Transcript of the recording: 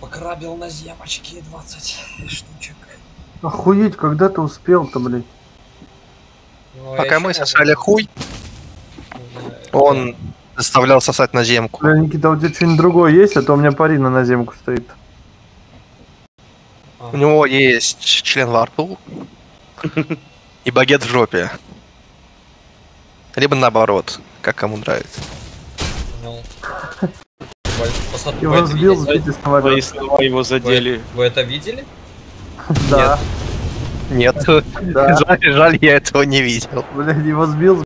награбил на земочки 20 штучек. Охуеть, когда ты успел-то, блядь? Ну, я Пока мы сосали хуй, он заставлял сосать на земку. Бля, Никита, а у тебя что-нибудь другое есть, а то у меня парина на земку стоит. а, У него есть член во рту и багет в жопе. Либо наоборот, как кому нравится. Вы- вы Его это сбил видели? сбитый самолет. Твои слова его задели. Вы это видели? Да, Нет, да. жаль, жаль, я этого не видел. Блядь, его сбил